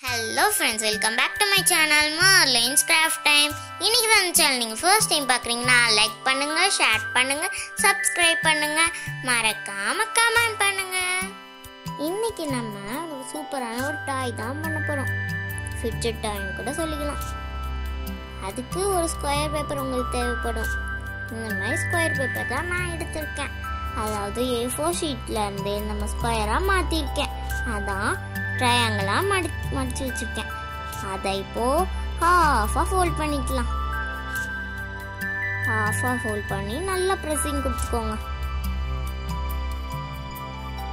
Hello friends welcome back to my channel Marline's craft time இன்னைக்கு தான் channel நீங்கள் first time பார்க்குறீங்கன்னா like பண்ணுங்கள் ஷேர் பண்ணுங்கள் சப்ஸ்கிரைப் பண்ணுங்கள் மறக்காமல் கமெண்ட் பண்ணுங்கள் இன்னைக்கு நம்ம ஒரு சூப்பரான ஒரு டாய் தான் பண்ண போகிறோம் ஃபிட்ஜெட் டாய்னு கூட சொல்லிக்கலாம். அதுக்கு ஒரு ஸ்கொயர் பேப்பர் உங்களுக்கு தேவைப்படும். இந்த மாதிரி ஸ்கொயர் பேப்பர் தான் நான் எடுத்திருக்கேன். அதாவது ஏ ஃபோர் ஷீட்லேருந்து நம்ம ஸ்கொயராக மாற்றிருக்கேன் அதான் ட்ரையாங்கிளாக மடி மடித்து வச்சிருக்கேன். அதை இப்போ ஹாஃபாக ஃபோல்ட் பண்ணிக்கலாம். ஹாஃபாக ஃபோல்ட் பண்ணி நல்லா ப்ரெஸ்ஸிங் கொடுத்துக்கோங்க.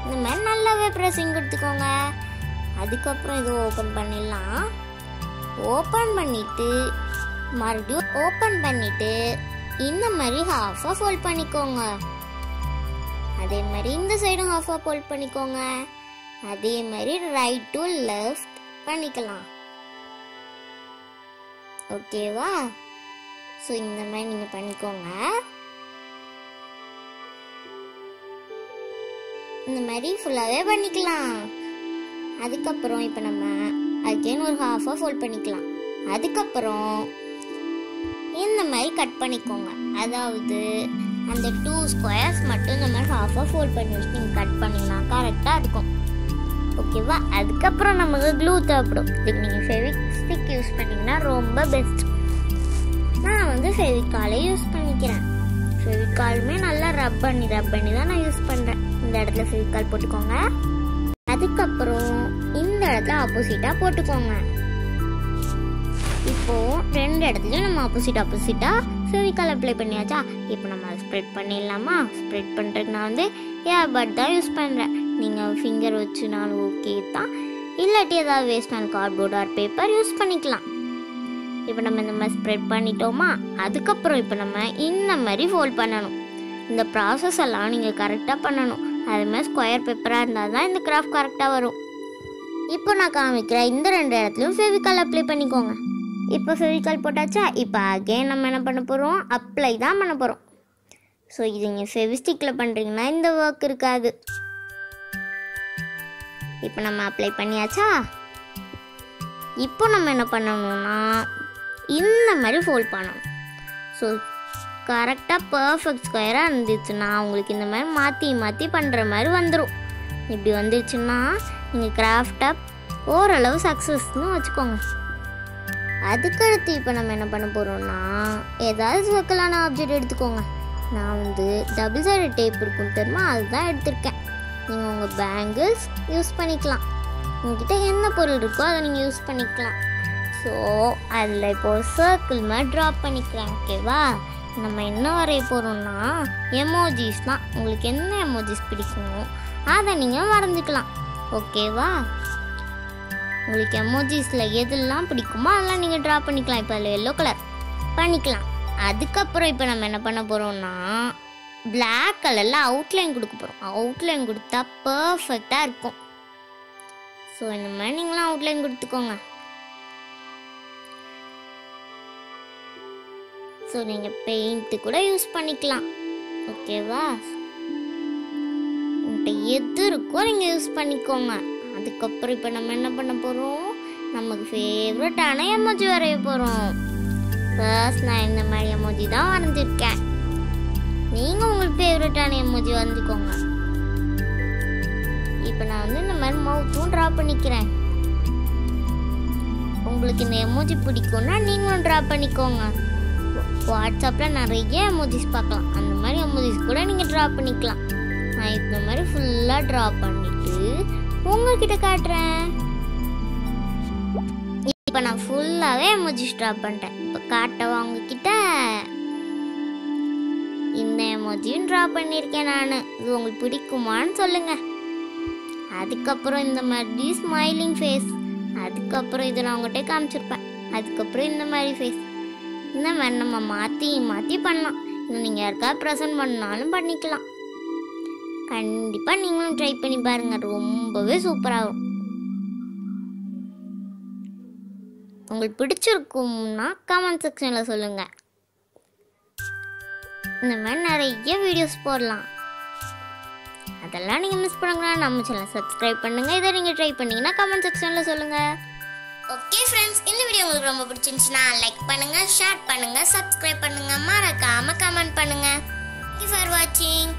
இந்த மாதிரி நல்லாவே ப்ரெஸ்ஸிங் கொடுத்துக்கோங்க. அதுக்கப்புறம் இது ஓப்பன் பண்ணிடலாம். ஓப்பன் பண்ணிட்டு மறுபடியும் ஓப்பன் பண்ணிட்டு இந்த மாதிரி ஹாஃபாக ஃபோல்ட் பண்ணிக்கோங்க. அதே மாதிரி இந்த சைடும் ஹாஃபாக ஃபோல்ட் பண்ணிக்கோங்க. அதே மாதிரி ரைட் டு லெஃப்ட் பண்ணிக்கலாம். ஓகேவா ஸோ இந்த மாதிரி நீங்கள் பண்ணிக்கோங்க. இந்த மாதிரி ஃபுல்லாகவே பண்ணிக்கலாம். அதுக்கப்புறம் இப்போ நம்ம அகைன் ஒரு ஹாஃபாக ஃபோல்ட் பண்ணிக்கலாம். அதுக்கப்புறம் இந்த மாதிரி கட் பண்ணிக்கோங்க. அதாவது அந்த டூ ஸ்கொயர்ஸ் மட்டும் இந்த மாதிரி ஹாஃபாக ஃபோல்ட் பண்ணி வச்சு நீங்கள் கட் பண்ணிங்கன்னா கரெக்டாக இருக்கும். ஓகேவா? அதுக்கப்புறம் நமக்கு க்ளூ தேவைப்படும். இதுக்கு நீங்கள் ஃபெவிக் ஸ்டிக் யூஸ் பண்ணிங்கன்னா ரொம்ப பெஸ்ட் நான் வந்து ஃபெவிகாலே யூஸ் பண்ணிக்கிறேன். ஃபெவிகாலுமே நல்லா ரப் பண்ணி ரப் பண்ணி தான் நான் யூஸ் பண்ணுறேன் இந்த இடத்துல ஃபெவிகால் போட்டுக்கோங்க. அதுக்கப்புறம் இந்த இடத்துல ஆப்போசிட்டாக போட்டுக்கோங்க. இப்போ ரெண்டு இடத்துலையும் நம்ம ஆப்போசிட் ஆப்போசிட்டாக ஃபெவிகால் அப்ளை பண்ணியாச்சா? இப்போ நம்ம அதை ஸ்ப்ரெட் பண்ணிடலாமா? ஸ்ப்ரெட் பண்ணுறதுக்கு நான் வந்து ஏர்பட் தான் யூஸ் பண்ணுறேன் நீங்கள் ஃபிங்கர் வச்சுனாலும் ஓகே தான். இல்லாட்டி ஏதாவது வேஸ்டான கார்ட்போர்ட் ஆர் பேப்பர் யூஸ் பண்ணிக்கலாம். இப்போ நம்ம இந்த மாதிரி ஸ்ப்ரெட் பண்ணிட்டோமா? அதுக்கப்புறம் இப்போ நம்ம இந்த மாதிரி ஃபோல்ட் பண்ணணும். இந்த ப்ராசஸ் எல்லாம் நீங்கள் கரெக்டாக பண்ணணும். அது மாதிரி ஸ்கொயர் பேப்பராக இருந்தால் தான் இந்த கிராஃப்ட் கரெக்டாக வரும். இப்போ நான் காமிக்கிறேன் இந்த ரெண்டு இடத்துலையும் ஃபெவிகால் அப்ளை பண்ணிக்கோங்க. இப்போ ஃபெவிகால் போட்டாச்சா? இப்போ அகைன் நம்ம என்ன பண்ண போகிறோம் அப்ளை தான் பண்ண போகிறோம் ஸோ இது நீங்கள் ஃபெவிஸ்டிக்கில் பண்ணுறீங்கன்னா இந்த ஒர்க் இருக்காது. இப்போ நம்ம அப்ளை பண்ணியாச்சா? இப்போ நம்ம என்ன பண்ணணும்னா இந்த மாதிரி ஃபோல்ட் பண்ணணும். ஸோ கரெக்டாக பர்ஃபெக்ட் ஸ்கொயராக இருந்துச்சுன்னா உங்களுக்கு இந்த மாதிரி மாற்றி மாற்றி பண்ணுற மாதிரி வந்துடும் இப்படி வந்துருச்சுன்னா நீங்கள் கிராஃப்டாக ஓரளவு சக்ஸஸ்னு வச்சுக்கோங்க. அதுக்கடுத்து இப்போ நம்ம என்ன பண்ண போகிறோம்னா ஏதாவது சர்க்கிளான ஆப்ஜெக்ட் எடுத்துக்கோங்க. நான் வந்து டபுள் சைடு டேப் இருக்கும் தெரியுமா? அதுதான் எடுத்திருக்கேன். நீங்கள் உங்கள் பேங்கிள்ஸ் யூஸ் பண்ணிக்கலாம். உங்ககிட்ட என்ன பொருள் இருக்கோ அதை நீங்கள் யூஸ் பண்ணிக்கலாம். ஸோ அதில் இப்போ ஒரு சர்க்கிள் மாதிரி ட்ராப் பண்ணிக்கிறேன் ஓகேவா நம்ம என்ன வரைய போகிறோம்னா எமோஜிஸ் தான். உங்களுக்கு என்ன எமோஜிஸ் பிடிக்குமோ அதை நீங்கள் வரைஞ்சிக்கலாம். ஓகேவா உங்களுக்கு எமோஜிஸில் எதெல்லாம் பிடிக்குமோ அதெல்லாம் நீங்கள் ட்ரா பண்ணிக்கலாம். இப்போ அதில் எல்லோ கலர் பண்ணிக்கலாம். அதுக்கப்புறம் இப்போ நம்ம என்ன பண்ண போகிறோம்னா பிளாக் கலரில் அவுட்லைன் கொடுக்க போகிறோம் அவுட்லைன் கொடுத்தா பர்ஃபெக்டாக இருக்கும். ஸோ இந்த மாதிரி நீங்களும் அவுட்லைன் கொடுத்துக்கோங்க. ஸோ நீங்கள் பெயிண்ட்டு கூட யூஸ் பண்ணிக்கலாம். ஓகேவா உங்கள்கிட்ட எது இருக்கோ நீங்கள் யூஸ் பண்ணிக்கோங்க. அதுக்கப்புறம் இப்போ நம்ம என்ன பண்ண போகிறோம் நமக்கு ஃபேவரட்டான எமோஜி வரைய போகிறோம் ஃபர்ஸ்ட் நான் இந்த மாதிரி எமோஜி தான் வரைஞ்சிருக்கேன். நீங்கள் உங்களுக்கு ஃபேவரட்டான எமோஜி வரைஞ்சிக்கோங்க இப்போ நான் வந்து இந்த மாதிரி மவுத்தும் ட்ரா பண்ணிக்கிறேன். உங்களுக்கு இந்த எமோஜி பிடிக்கும்னா நீங்களும் ட்ரா பண்ணிக்கோங்க. வாட்ஸ்அப்பில் நிறைய எமோஜிஸ் பார்க்கலாம். அந்த மாதிரி எமோஜிஸ் கூட நீங்கள் ட்ரா பண்ணிக்கலாம். நான் இந்த மாதிரி ஃபுல்லாக ட்ரா பண்ணிட்டு உங்ககிட்ட காட்டுறேன். இப்போ நான் ஃபுல்லாகவே எமோஜிஸ் ட்ரா பண்ணிட்டேன். இப்போ காட்டவா உங்ககிட்ட? இந்த எமோஜியும் ட்ரா பண்ணியிருக்கேன் நான். இது உங்களுக்கு பிடிக்குமான்னு சொல்லுங்கள் அதுக்கப்புறம் இந்த மாதிரி ஸ்மைலிங் ஃபேஸ் அதுக்கப்புறம் இதை நான் உங்கள்கிட்ட காமிச்சிருப்பேன். அதுக்கப்புறம் இந்த மாதிரி ஃபேஸ் இந்த மாதிரி நம்ம மாற்றி மாற்றி பண்ணலாம். இன்னும் நீங்கள் யாருக்காவது ப்ரெசன்ட் பண்ணாலும் பண்ணிக்கலாம். கண்டிப்பாக நீங்களும் ட்ரை பண்ணி பாருங்கள் ரொம்பவே சூப்பராகும். உங்களுக்கு பிடிச்சிருக்கும்னா கமெண்ட் செக்ஷனில் சொல்லுங்கள் இந்த மாதிரி நிறைய வீடியோஸ் போடலாம். அதெல்லாம் நீங்கள் மிஸ் பண்ணுங்கன்னா நம்ம சேனல் சப்ஸ்கிரைப் பண்ணுங்கள் இதை நீங்கள் ட்ரை பண்ணீங்கன்னா கமெண்ட் செக்ஷனில் சொல்லுங்கள் ஓகே ஃப்ரெண்ட்ஸ் இந்த வீடியோ உங்களுக்கு ரொம்ப பிடிச்சிருந்துச்சுன்னா லைக் பண்ணுங்கள் ஷேர் பண்ணுங்கள் சப்ஸ்கிரைப் பண்ணுங்கள் மறக்காமல் கமெண்ட் பண்ணுங்கள் தேங்க்யூ ஃபார் வாட்சிங்